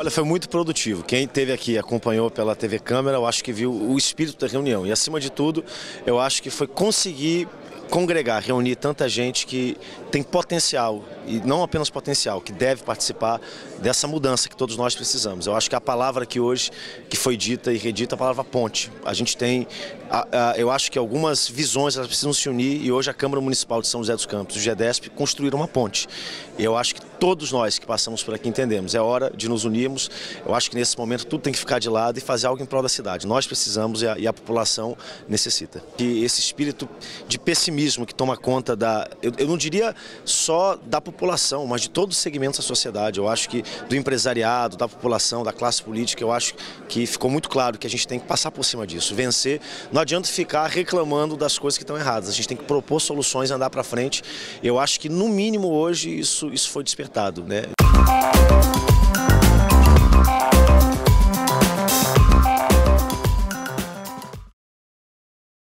Olha, foi muito produtivo. Quem esteve aqui acompanhou pela TV Câmara, eu acho que viu o espírito da reunião. E acima de tudo, eu acho que foi conseguir congregar, reunir tanta gente que tem potencial, e não apenas potencial, que deve participar dessa mudança que todos nós precisamos. Eu acho que a palavra que hoje que foi dita e redita é a palavra ponte. A gente tem, a, a, eu acho que algumas visões elas precisam se unir e hoje a Câmara Municipal de São José dos Campos, o GEDESP, construíram uma ponte. Eu acho que todos nós que passamos por aqui entendemos, é hora de nos unirmos. Eu acho que nesse momento tudo tem que ficar de lado e fazer algo em prol da cidade. Nós precisamos e a, e a população necessita. E esse espírito de pessimismo que toma conta da, eu, eu não diria só da população, mas de todos os segmentos da sociedade. Eu acho que do empresariado, da população, da classe política, eu acho que ficou muito claro que a gente tem que passar por cima disso, vencer. Não adianta ficar reclamando das coisas que estão erradas. A gente tem que propor soluções, andar para frente. Eu acho que no mínimo hoje isso, isso foi despertado, né?